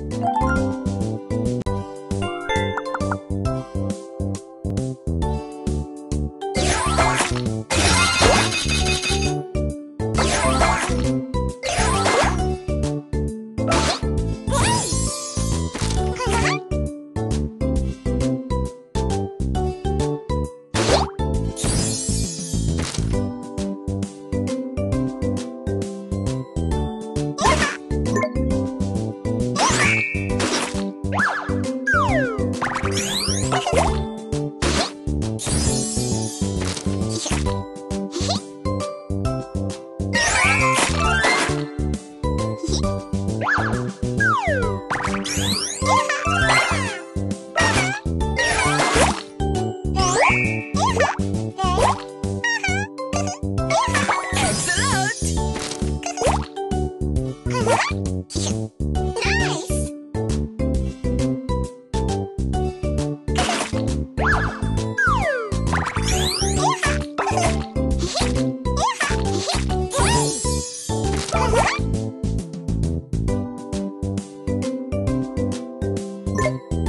Música What? What?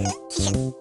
Yeah.